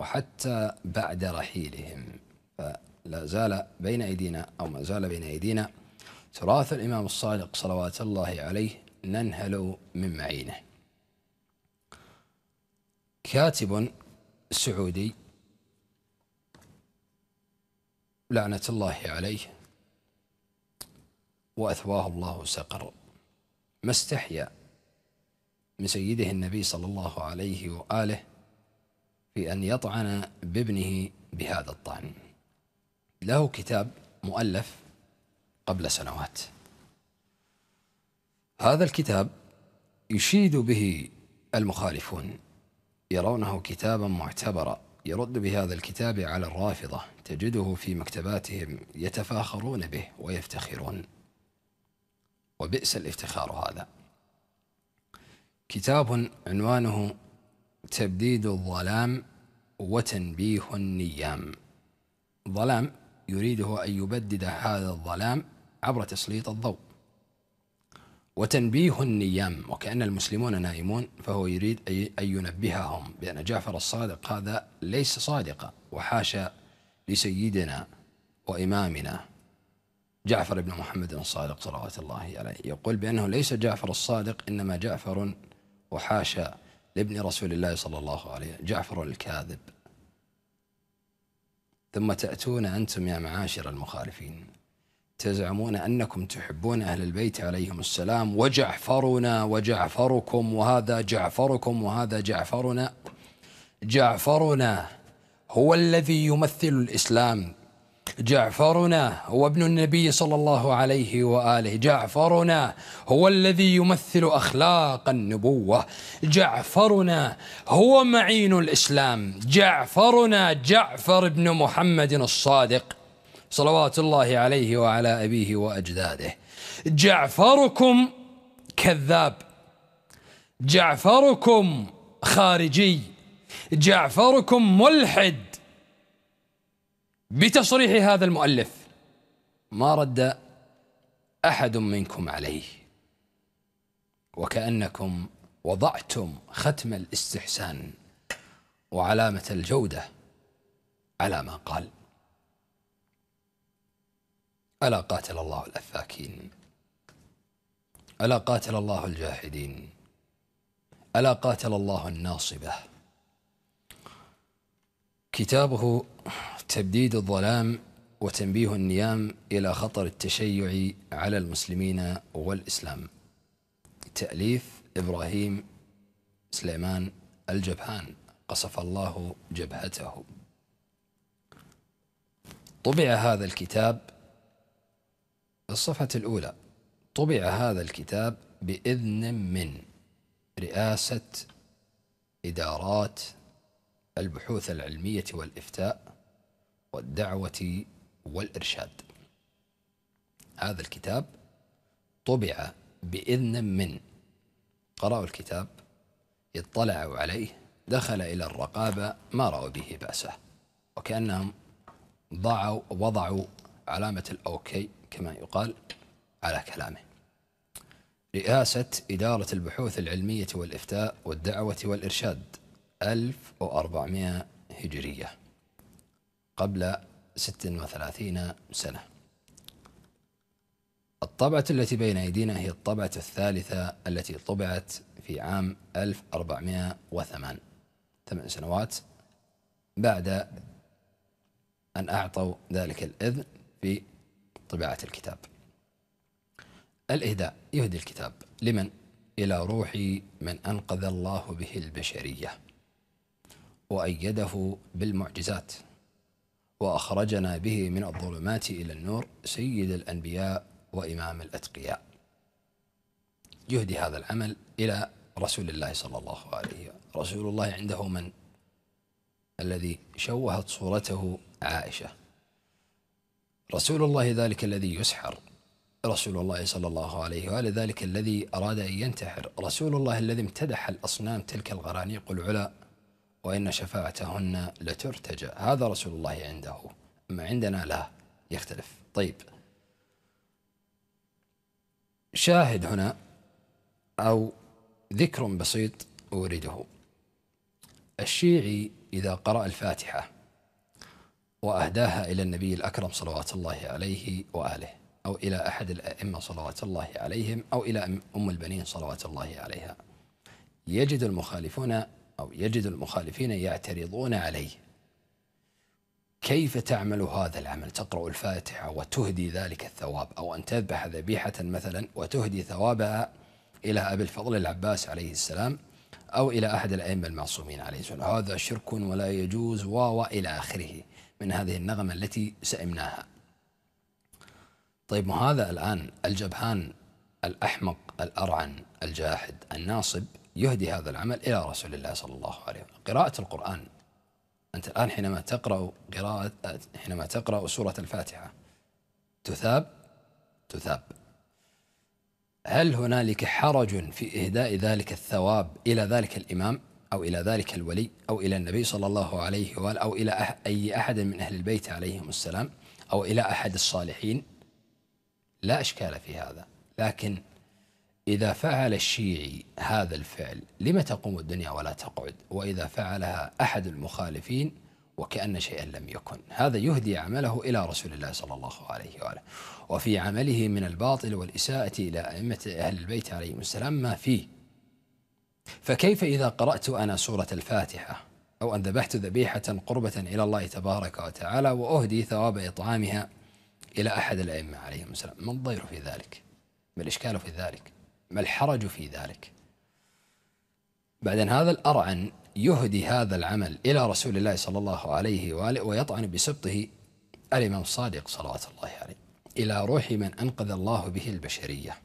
وحتى بعد رحيلهم. فلا زال بين أيدينا أو ما زال بين أيدينا تراث الإمام الصادق صلوات الله عليه ننهل من معينه. كاتب سعودي لعنة الله عليه وأثواه الله سقر. ما استحيا من سيده النبي صلى الله عليه وآله في أن يطعن بابنه بهذا الطعن. له كتاب مؤلف قبل سنوات. هذا الكتاب يشيد به المخالفون. يرونه كتابا معتبرا. يرد بهذا الكتاب على الرافضة. تجده في مكتباتهم يتفاخرون به ويفتخرون. وبئس الافتخار هذا. كتاب عنوانه تبديد الظلام وتنبيه النيام. ظلام يريده أن يبدد هذا الظلام عبر تسليط الضوء. وتنبيه النيام وكأن المسلمون نائمون فهو يريد أن ينبههم بأن جعفر الصادق هذا ليس صادقا وحاشا لسيدنا وإمامنا جعفر بن محمد الصادق صلوات الله عليه. يقول بأنه ليس جعفر الصادق إنما جعفر وحاشا لابن رسول الله صلى الله عليه جعفر الكاذب. ثم تأتون أنتم يا معاشر المخالفين تزعمون أنكم تحبون أهل البيت عليهم السلام وجعفرنا وجعفركم وهذا جعفركم وهذا جعفرنا. جعفرنا هو الذي يمثل الإسلام. جعفرنا هو ابن النبي صلى الله عليه وآله. جعفرنا هو الذي يمثل أخلاق النبوة. جعفرنا هو معين الإسلام. جعفرنا جعفر بن محمد الصادق. صلوات الله عليه وعلى أبيه وأجداده. جعفركم كذاب. جعفركم خارجي. جعفركم ملحد. بتصريح هذا المؤلف ما رد أحد منكم عليه. وكأنكم وضعتم ختم الاستحسان وعلامة الجودة على ما قال. ألا قاتل الله الأفاكين؟ ألا قاتل الله الجاحدين؟ ألا قاتل الله الناصبة؟ كتابه تبديد الظلام وتنبيه النيام إلى خطر التشيع على المسلمين والإسلام. تأليف إبراهيم سليمان الجبهان قصف الله جبهته. طبع هذا الكتاب الصفحة الأولى. طبع هذا الكتاب بإذن من رئاسة إدارات البحوث العلمية والإفتاء والدعوة والإرشاد. هذا الكتاب طبع بإذن من قرأوا الكتاب اطلعوا عليه دخل إلى الرقابة ما رأوا به بأسه. وكأنهم ضعوا وضعوا علامة الأوكي كما يقال على كلامه. رئاسة إدارة البحوث العلمية والإفتاء والدعوة والإرشاد. 1400 هجرية قبل 36 سنة. الطبعة التي بين أيدينا هي الطبعة الثالثة التي طبعت في عام 1408 ثمان سنوات بعد أن أعطوا ذلك الإذن في طباعة الكتاب. الإهداء يهدي الكتاب. لمن؟ إلى روح من أنقذ الله به البشرية. وأيده بالمعجزات وأخرجنا به من الظلمات إلى النور سيد الأنبياء وإمام الأتقياء. يهدي هذا العمل إلى رسول الله صلى الله عليه وسلم رسول الله عنده من؟ الذي شوهت صورته عائشة. رسول الله ذلك الذي يسحر رسول الله صلى الله عليه وآله ذلك الذي أراد أن ينتحر رسول الله الذي امتدح الأصنام تلك الغرانيق العلا وإن شفاعتهن لترتجى. هذا رسول الله عنده. أما عندنا؟ لا. يختلف. طيب. شاهد هنا أو ذكر بسيط أورده. الشيعي إذا قرأ الفاتحة وأهداها إلى النبي الأكرم صلوات الله عليه وآله أو إلى أحد الأئمة صلوات الله عليهم أو إلى أم البنين صلوات الله عليها يجد المخالفون أو يجد المخالفين يعترضون عليه. كيف تعمل هذا العمل؟ تقرأ الفاتحة وتهدي ذلك الثواب أو أن تذبح ذبيحة مثلا وتهدي ثوابها إلى أبي الفضل العباس عليه السلام أو إلى أحد الأئمة المعصومين عليه السلام. هذا شرك ولا يجوز و إلى آخره من هذه النغمة التي سئمناها. طيب وهذا الآن؟ الجبهان الأحمق الأرعن الجاحد الناصب يهدي هذا العمل إلى رسول الله صلى الله عليه وسلم. قراءة القرآن. أنت الآن حينما تقرأ قراءة حينما تقرأ سورة الفاتحة تثاب؟ تثاب. هل هنالك حرج في إهداء ذلك الثواب إلى ذلك الإمام أو إلى ذلك الولي أو إلى النبي صلى الله عليه وآله أو إلى أي أحد من أهل البيت عليهم السلام أو إلى أحد الصالحين؟ لا إشكال في هذا. لكن إذا فعل الشيعي هذا الفعل لم تقوم الدنيا ولا تقعد؟ وإذا فعلها أحد المخالفين وكأن شيئا لم يكن. هذا يهدي عمله إلى رسول الله صلى الله عليه وآله. وفي عمله من الباطل والإساءة إلى أئمة أهل البيت عليهم السلام ما فيه. فكيف إذا قرأت أنا سورة الفاتحة أو أن ذبحت ذبيحة قربة إلى الله تبارك وتعالى وأهدي ثواب إطعامها إلى أحد الأئمة عليهم السلام؟ ما الضير في ذلك؟ ما الإشكال في ذلك؟ ما الحرج في ذلك؟ بعدين هذا الأرعن يهدي هذا العمل إلى رسول الله صلى الله عليه وآله ويطعن بسبطه الإمام الصادق صلوات الله عليه إلى روح من أنقذ الله به البشرية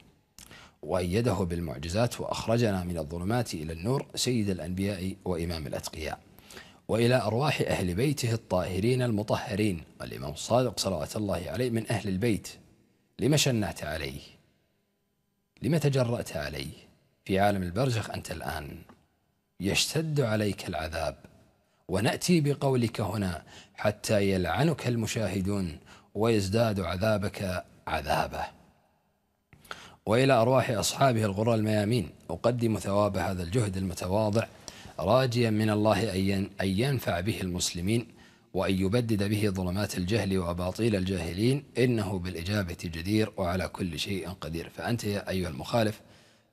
وأيده بالمعجزات وأخرجنا من الظلمات إلى النور سيد الأنبياء وإمام الأتقياء وإلى أرواح أهل بيته الطاهرين المطهرين الإمام الصادق صلوات الله عليه من أهل البيت لما شنعت عليه. لما تجرأت عليه في عالم البرزخ أنت الآن يشتد عليك العذاب. ونأتي بقولك هنا حتى يلعنك المشاهدون ويزداد عذابك عذابه. وإلى أرواح أصحابه الغر الميامين أقدم ثواب هذا الجهد المتواضع راجيا من الله أن ينفع به المسلمين. وأن يبدد به ظلمات الجهل وأباطيل الجاهلين إنه بالإجابة جدير وعلى كل شيء قدير فأنت يا أيها المخالف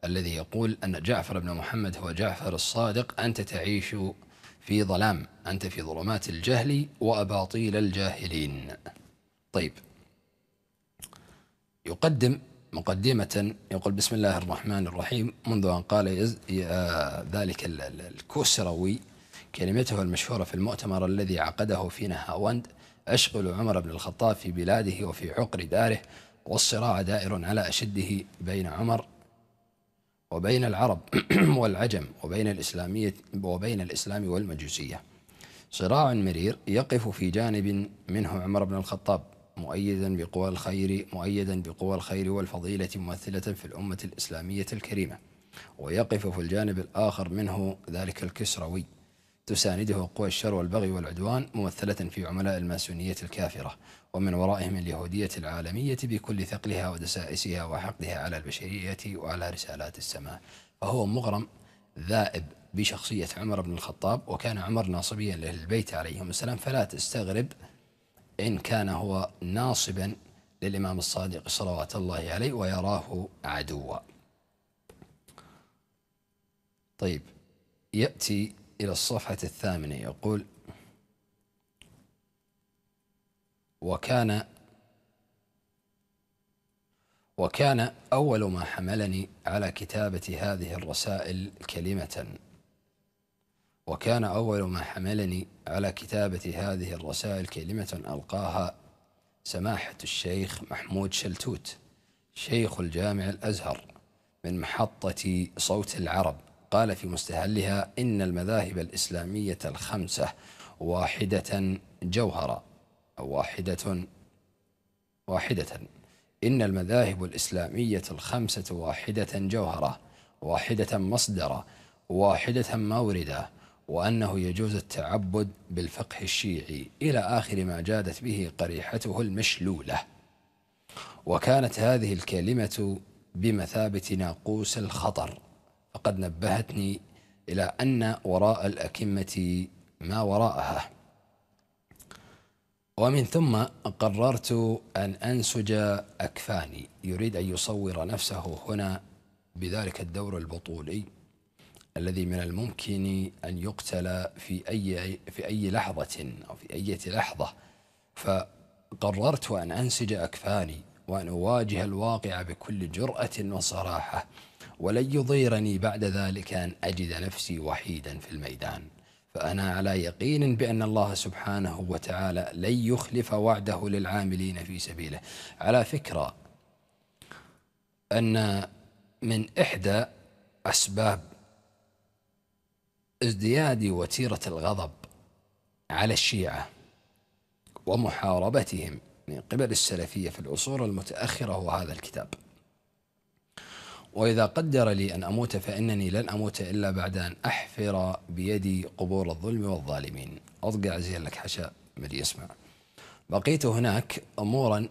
الذي يقول أن جعفر بن محمد هو جعفر الصادق أنت تعيش في ظلام أنت في ظلمات الجهل وأباطيل الجاهلين طيب يقدم مقدمة يقول بسم الله الرحمن الرحيم منذ أن قال. ذلك الكوسروي كلمته المشهورة في المؤتمر الذي عقده في نهاوند أشغل عمر بن الخطاب في بلاده وفي عقر داره والصراع دائر على أشده بين عمر وبين العرب والعجم وبين الإسلامية وبين الإسلام والمجوسية. صراع مرير يقف في جانب منه عمر بن الخطاب مؤيدا بقوى الخير مؤيدا بقوى الخير والفضيلة ممثلة في الأمة الإسلامية الكريمة ويقف في الجانب الآخر منه ذلك الكسروي. تسانده قوى الشر والبغي والعدوان ممثلة في عملاء الماسونية الكافرة ومن ورائهم اليهودية العالمية بكل ثقلها ودسائسها وحقدها على البشرية وعلى رسالات السماء. فهو مغرم ذائب بشخصية عمر بن الخطاب وكان عمر ناصبيا للبيت عليهم السلام. فلا تستغرب إن كان هو ناصبا للإمام الصادق صلوات الله عليه ويراه عدوا. طيب يأتي إلى الصفحة الثامنة يقول وكان وكان أول ما حملني على كتابة هذه الرسائل كلمة. وكان أول ما حملني على كتابة هذه الرسائل كلمة ألقاها سماحة الشيخ محمود شلتوت شيخ الجامع الأزهر من محطة صوت العرب. قال في مستهلها إن المذاهب الإسلامية الخمسة واحدة جوهرة أو واحدة واحدة. إن المذاهب الإسلامية الخمسة واحدة جوهرة واحدة مصدرة واحدة موردة وأنه يجوز التعبد بالفقه الشيعي إلى آخر ما جادت به قريحته المشلولة. وكانت هذه الكلمة بمثابة ناقوس الخطر. فقد نبهتني إلى أن وراء الأكمة ما وراءها. ومن ثم قررت أن أنسج أكفاني. يريد أن يصور نفسه هنا بذلك الدور البطولي الذي من الممكن أن يقتل في أي في أي لحظة أو في أي لحظة. فقررت أن أنسج أكفاني وأن أواجه الواقع بكل جرأة وصراحة. ولن يضيرني بعد ذلك أن أجد نفسي وحيدا في الميدان. فأنا على يقين بأن الله سبحانه وتعالى لن يخلف وعده للعاملين في سبيله. على فكرة أن من إحدى أسباب ازدياد وتيرة الغضب على الشيعة ومحاربتهم من قبل السلفية في العصور المتأخرة هو هذا الكتاب. وإذا قدر لي أن أموت فإنني لن أموت إلا بعد أن أحفر بيدي قبور الظلم والظالمين. أضقع زين لك حشا من يسمع. بقيت هناك أمورا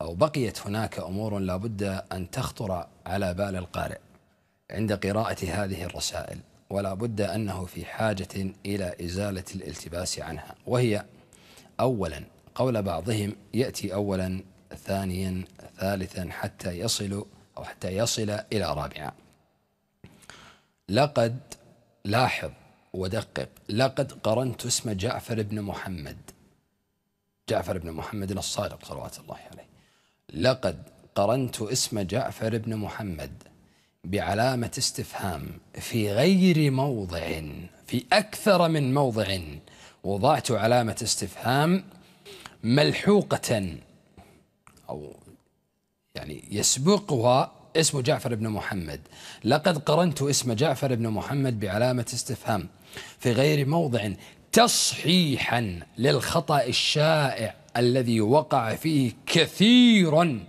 أو بقيت هناك أمور لا بد أن تخطر على بال القارئ. عند قراءة هذه الرسائل ولا بد أنه في حاجة إلى إزالة الالتباس عنها. وهي أولا قول بعضهم يأتي أولا ثانيا ثالثا حتى يصل أو حتى يصل إلى رابعة. لقد لاحظ ودقق. لقد قرنت اسم جعفر بن محمد. جعفر بن محمد الصادق صلوات الله عليه. لقد قرنت اسم جعفر بن محمد بعلامة استفهام في غير موضع في أكثر من موضع. وضعت علامة استفهام ملحوقة أو يعني يسبقها اسم جعفر بن محمد. لقد قرنت اسم جعفر بن محمد بعلامة استفهام في غير موضع تصحيحا للخطأ الشائع الذي وقع فيه كثير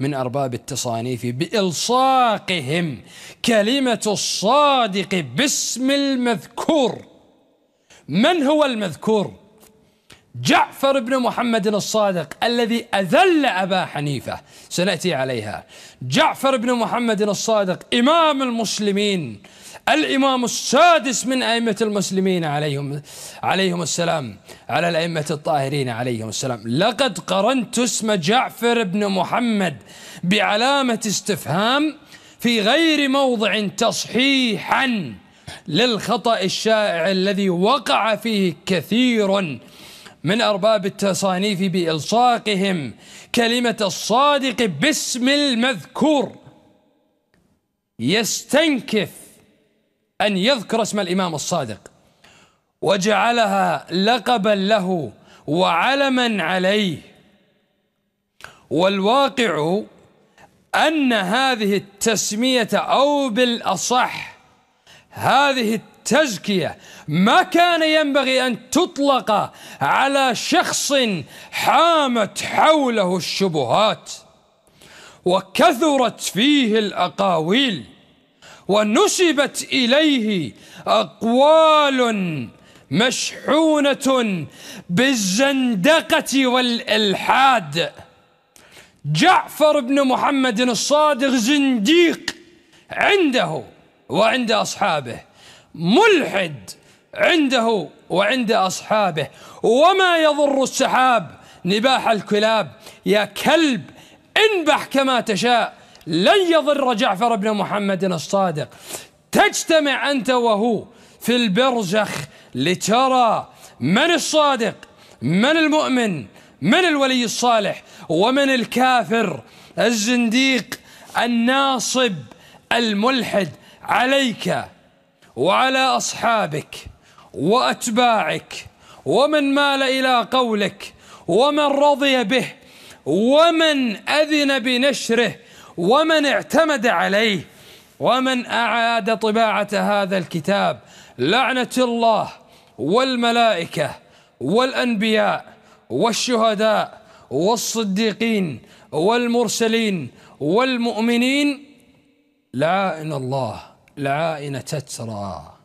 من أرباب التصانيف بإلصاقهم كلمة الصادق باسم المذكور. من هو المذكور؟ جعفر بن محمد الصادق الذي أذل أبا حنيفة. سنأتي عليها. جعفر بن محمد الصادق إمام المسلمين الإمام السادس من أئمة المسلمين عليهم عليهم السلام على الأئمة الطاهرين عليهم السلام. لقد قرنت اسم جعفر بن محمد بعلامة استفهام في غير موضع تصحيحا للخطأ الشائع الذي وقع فيه كثير من أرباب التصانيف بإلصاقهم كلمة الصادق باسم المذكور. يستنكف أن يذكر اسم الإمام الصادق. وجعلها لقبا له وعلما عليه. والواقع أن هذه التسمية أو بالأصح هذه التزكية. ما كان ينبغي أن تطلق على شخص حامت حوله الشبهات وكثرت فيه الأقاويل ونسبت إليه أقوال مشحونة بالزندقة والإلحاد. جعفر بن محمد الصادق زنديق عنده وعند أصحابه. ملحد عنده وعند أصحابه. وما يضر السحاب نباح الكلاب؟ يا كلب انبح كما تشاء. لن يضر جعفر بن محمد الصادق. تجتمع أنت وهو في البرزخ لترى من الصادق من المؤمن من الولي الصالح ومن الكافر الزنديق الناصب الملحد. عليك وعلى أصحابك وأتباعك ومن مال إلى قولك ومن رضي به ومن أذن بنشره ومن اعتمد عليه ومن أعاد طباعة هذا الكتاب لعنة الله والملائكة والأنبياء والشهداء والصديقين والمرسلين والمؤمنين لعائن الله. لعائن تترى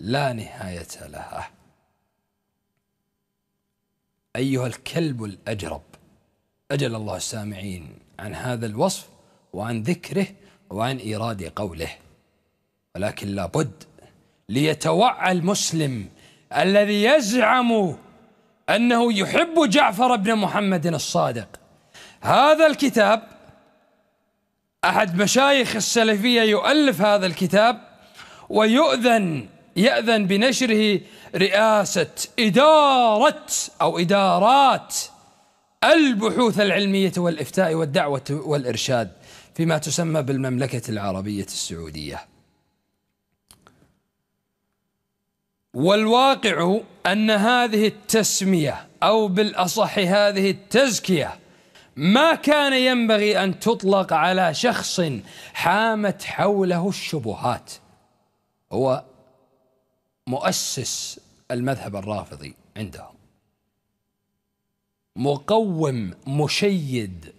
لا نهاية لها. أيها الكلب الأجرب. أجل الله السامعين عن هذا الوصف وعن ذكره وعن إيراد قوله. ولكن لابد ليتوعى المسلم الذي يزعم أنه يحب جعفر بن محمد الصادق. هذا الكتاب أحد مشايخ السلفية يؤلف هذا الكتاب ويؤذن يأذن بنشره رئاسة إدارة أو إدارات البحوث العلمية والإفتاء والدعوة والإرشاد فيما تسمى بالمملكة العربية السعودية. والواقع أن هذه التسمية أو بالأصح هذه التزكية ما كان ينبغي أن تطلق على شخص حامت حوله الشبهات. هو مؤسس المذهب الرافضي عندهم. مقوم مشيد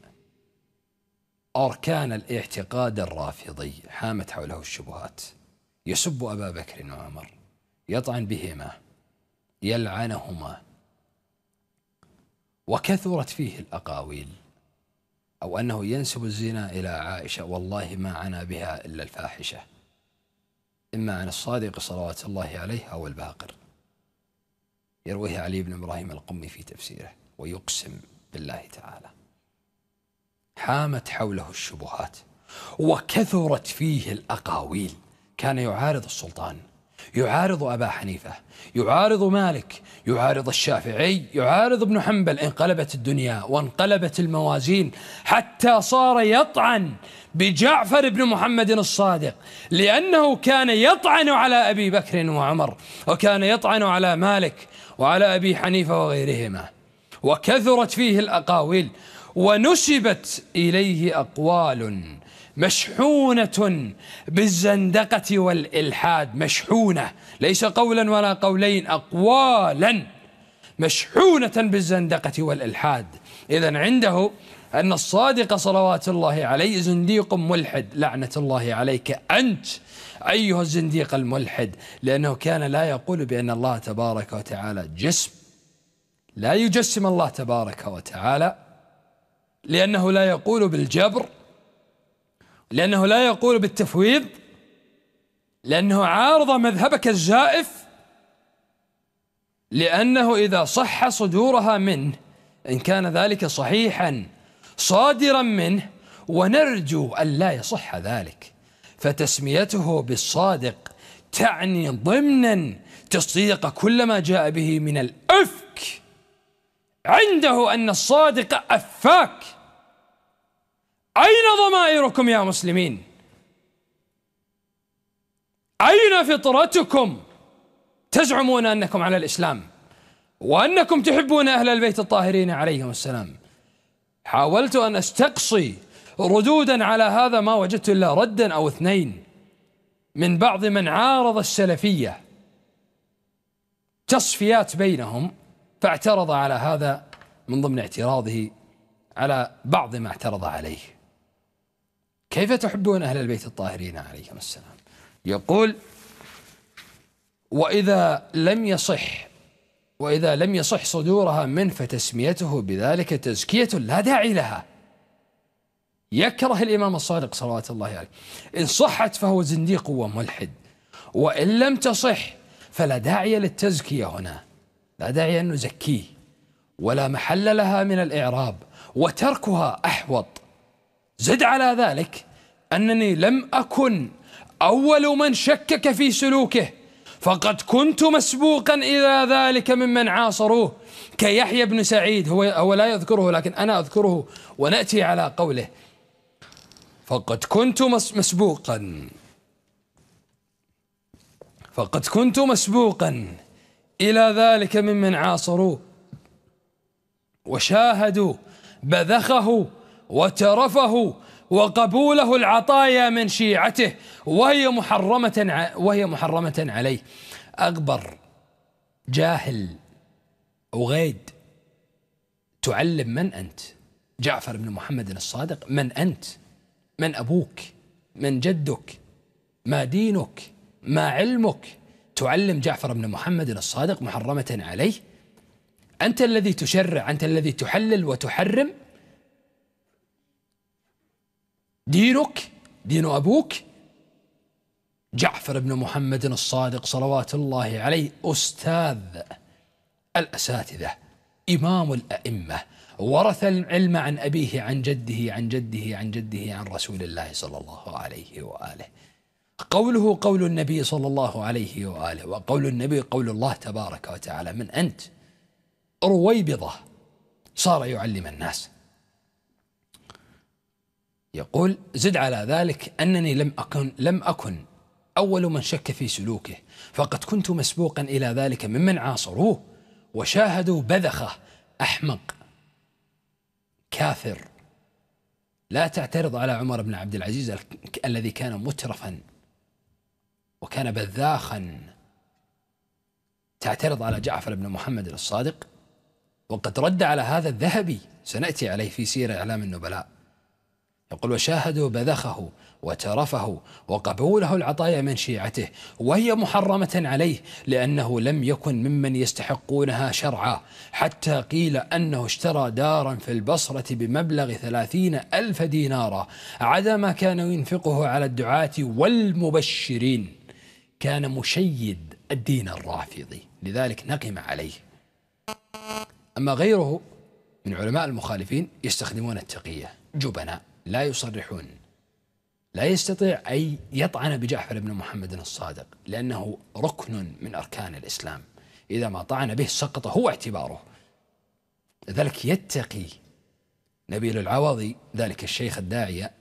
أركان الاعتقاد الرافضي حامت حوله الشبهات. يسب أبا بكر وعمر. يطعن بهما. يلعنهما. وكثرت فيه الأقاويل. أو أنه ينسب الزنا إلى عائشة والله ما عنا بها إلا الفاحشة. إما عن الصادق صلوات الله عليه أو الباقر. يرويه علي بن إبراهيم القمي في تفسيره ويقسم بالله تعالى. حامت حوله الشبهات وكثرت فيه الأقاويل. كان يعارض السلطان. يعارض أبا حنيفة يعارض مالك يعارض الشافعي يعارض ابن حنبل انقلبت الدنيا وانقلبت الموازين حتى صار يطعن بجعفر بن محمد الصادق لأنه كان يطعن على أبي بكر وعمر وكان يطعن على مالك وعلى أبي حنيفة وغيرهما. وكثرت فيه الأقاويل ونسبت إليه أقوال مشحونة بالزندقة والإلحاد. مشحونة ليس قولا ولا قولين أقوالا مشحونة بالزندقة والإلحاد. إذا عنده أن الصادق صلوات الله عليه زنديق ملحد. لعنة الله عليك أنت أيها الزنديق الملحد لأنه كان لا يقول بأن الله تبارك وتعالى جسم. لا يجسم الله تبارك وتعالى لأنه لا يقول بالجبر لأنه لا يقول بالتفويض لأنه عارض مذهبك الزائف لأنه إذا صح صدورها منه إن كان ذلك صحيحا صادرا منه ونرجو أن لا يصح ذلك. فتسميته بالصادق تعني ضمنا تصديق كل ما جاء به من الأفك. عنده أن الصادق أفاك. أين ضمائركم يا مسلمين؟ أين فطرتكم؟ تزعمون أنكم على الإسلام وأنكم تحبون أهل البيت الطاهرين عليهم السلام. حاولت أن أستقصي ردودا على هذا ما وجدت إلا ردا أو اثنين من بعض من عارض السلفية. تصفيات بينهم فاعترض على هذا من ضمن اعتراضه على بعض ما اعترض عليه. كيف تحبون أهل البيت الطاهرين عليهم السلام؟ يقول وإذا لم يصح وإذا لم يصح صدورها من فتسميته بذلك تزكية لا داعي لها. يكره الإمام الصادق صلوات الله عليه. إن صحت فهو زنديق وملحد وإن لم تصح فلا داعي للتزكية هنا. لا داعي أن نزكيه. ولا محل لها من الإعراب وتركها أحوط. زد على ذلك أنني لم أكن أول من شكك في سلوكه فقد كنت مسبوقا إلى ذلك ممن عاصروه كيحيى بن سعيد هو, هو لا يذكره لكن أنا أذكره ونأتي على قوله. فقد كنت مسبوقا. فقد كنت مسبوقا إلى ذلك ممن عاصروه وشاهدوا بذخه وترفه وقبوله العطايا من شيعته وهي محرمة وهي محرمة عليه. أغبر جاهل وغيد تعلم من أنت؟ جعفر بن محمد الصادق من أنت؟ من أبوك؟ من جدك؟ ما دينك؟ ما علمك؟ تعلم جعفر بن محمد الصادق محرمة عليه؟ أنت الذي تشرع أنت الذي تحلل وتحرم؟ دينك دين أبوك. جعفر بن محمد الصادق صلوات الله عليه أستاذ الأساتذة إمام الأئمة. ورث العلم عن أبيه عن جده عن جده عن جده عن رسول الله صلى الله عليه وآله. قوله قول النبي صلى الله عليه وآله وقول النبي قول الله تبارك وتعالى من أنت. رويبضة صار يعلم الناس. يقول زد على ذلك أنني لم أكن لم أكن أول من شك في سلوكه فقد كنت مسبوقا إلى ذلك ممن عاصروه وشاهدوا بذخة أحمق كافر. لا تعترض على عمر بن عبد العزيز الذي كان مترفا وكان بذاخا. تعترض على جعفر بن محمد الصادق وقد رد على هذا الذهبي سنأتي عليه في سير إعلام النبلاء. يقول وشاهدوا بذخه وترفه وقبوله العطايا من شيعته وهي محرمة عليه لأنه لم يكن ممن يستحقونها شرعا حتى قيل أنه اشترى دارا في البصرة بمبلغ ثلاثين ألف دينارا عدا ما كان ينفقه على الدعاة والمبشرين. كان مشيد الدين الرافضي لذلك نقم عليه. أما غيره من علماء المخالفين يستخدمون التقية جبناء. لا يصرحون. لا يستطيع أن يطعن بجعفر بن محمد الصادق لأنه ركن من أركان الإسلام. إذا ما طعن به سقط هو اعتباره. لذلك يتقي نبيل العوضي ذلك الشيخ الداعية.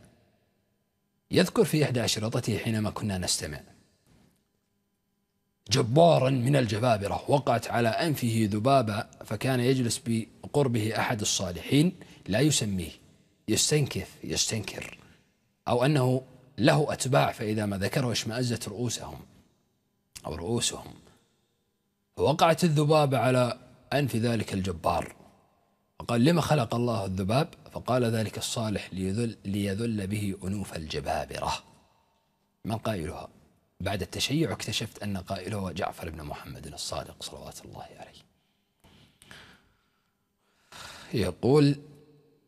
يذكر في إحدى أشرطته حينما كنا نستمع. جبارا من الجبابرة وقعت على أنفه ذبابة فكان يجلس بقربه أحد الصالحين لا يسميه. يستنكف يستنكر أو أنه له أتباع فإذا ما ذكره اشمأزت رؤوسهم أو رؤوسهم. فوقعت الذبابة على أنف ذلك الجبار. فقال لما خلق الله الذباب؟ فقال ذلك الصالح ليذل, ليذل به أنوف الجبابرة. من قائلها؟ بعد التشيع اكتشفت أن قائله جعفر بن محمد الصادق صلوات الله عليه. يقول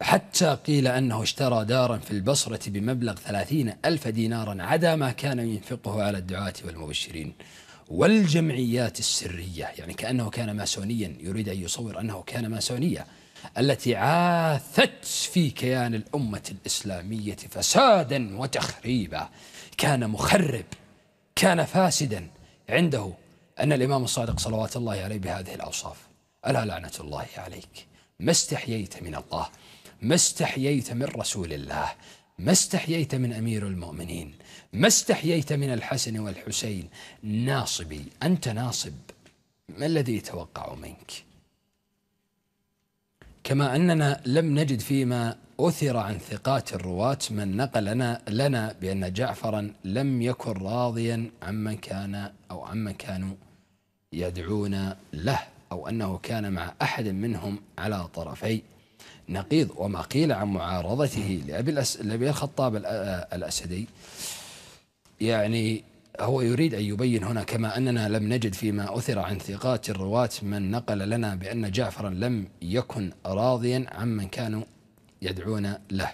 حتى قيل أنه اشترى دارا في البصرة بمبلغ ثلاثين ألف دينارا عدا ما كان ينفقه على الدعاة والمبشرين والجمعيات السرية يعني كأنه كان ماسونيا يريد أن يصور أنه كان ماسونية التي عاثت في كيان الأمة الإسلامية فسادا وتخريبا. كان مخرب كان فاسدا. عنده أن الإمام الصادق صلوات الله عليه بهذه الأوصاف. ألا لعنة الله عليك. ما استحييت من الله. ما استحييت من رسول الله ما استحييت من أمير المؤمنين ما استحييت من الحسن والحسين. ناصبي أنت ناصب ما الذي يتوقع منك؟ كما أننا لم نجد فيما أثر عن ثقات الرواة من نقل لنا, لنا بأن جعفرا لم يكن راضيا عمن كان أو عمن كانوا يدعون له أو أنه كان مع أحد منهم على طرفي. نقيض وما قيل عن معارضته لأبي, الأس... لأبي الخطاب الأسدي. يعني هو يريد أن يبين هنا كما أننا لم نجد فيما أثر عن ثقات الرواة من نقل لنا بأن جعفرا لم يكن راضيا عمن كانوا يدعون له.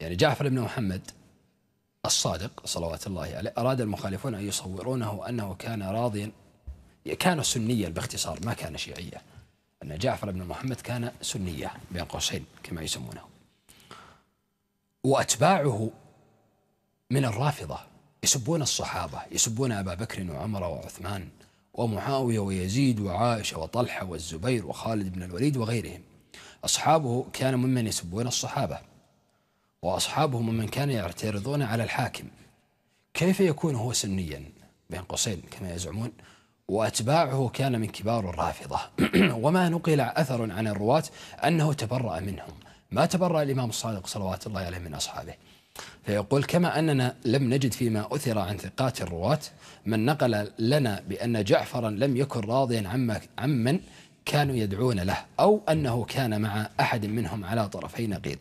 يعني جعفر بن محمد الصادق صلوات الله عليه أراد المخالفون أن يصورونه أنه كان راضيا كان سنيا باختصار ما كان شيعيا. أن جعفر بن محمد كان سنيا بين قوسين كما يسمونه. وأتباعه من الرافضة يسبون الصحابة يسبون أبا بكر وعمر وعثمان ومعاوية ويزيد وعائشة وطلحة والزبير وخالد بن الوليد وغيرهم. أصحابه كانوا ممن يسبون الصحابة وأصحابه ممن كانوا يعترضون على الحاكم. كيف يكون هو سنيا بين قوسين كما يزعمون؟ وأتباعه كان من كبار الرافضة. وما نقل أثر عن الرواة أنه تبرأ منهم. ما تبرأ الإمام الصادق صلوات الله عليه من أصحابه. فيقول كما أننا لم نجد فيما أثر عن ثقات الرواة من نقل لنا بأن جعفرا لم يكن راضيا عما عمن كانوا يدعون له أو أنه كان مع أحد منهم على طرفي نقيض.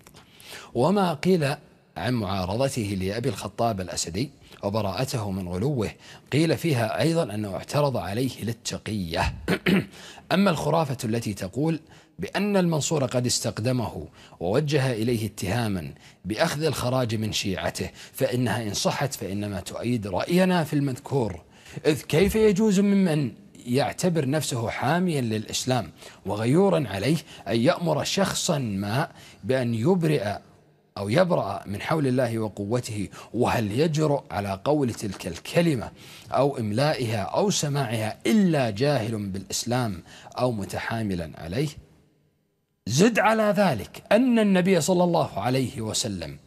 وما قيل عن معارضته لأبي الخطاب الأسدي وبراءته من غلوه. قيل فيها أيضا أنه اعترض عليه للتقية. أما الخرافة التي تقول بأن المنصور قد استقدمه ووجه إليه اتهاما بأخذ الخراج من شيعته فإنها إن صحت فإنما تؤيد رأينا في المذكور. إذ كيف يجوز ممن يعتبر نفسه حاميا للإسلام وغيورا عليه أن يأمر شخصا ما بأن يبرئ أو يبرأ من حول الله وقوته وهل يجرؤ على قول تلك الكلمة أو إملائها أو سماعها إلا جاهل بالإسلام أو متحاملا عليه؟ زد على ذلك أن النبي صلى الله عليه وسلم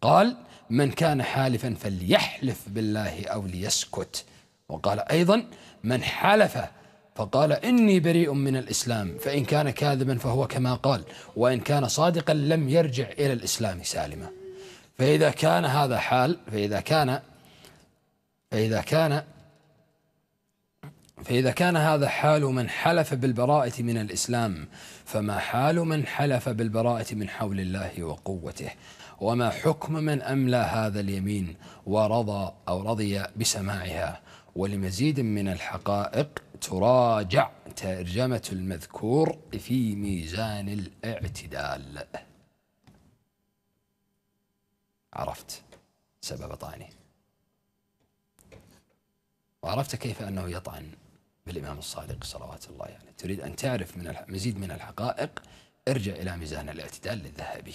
قال من كان حالفا فليحلف بالله أو ليسكت. وقال أيضا من حلف فقال إني بريء من الإسلام فإن كان كاذبا فهو كما قال وإن كان صادقا لم يرجع إلى الإسلام سالما. فإذا كان هذا حال فإذا كان فإذا كان فإذا كان هذا حال من حلف بالبراءة من الإسلام فما حال من حلف بالبراءة من حول الله وقوته؟ وما حكم من أملى هذا اليمين ورضى أو رضي بسماعها؟ ولمزيد من الحقائق تراجع ترجمة المذكور في ميزان الاعتدال. عرفت سبب طعنه. وعرفت كيف أنه يطعن بالإمام الصادق صلوات الله يعني تريد أن تعرف من مزيد من الحقائق. ارجع إلى ميزان الاعتدال للذهبي.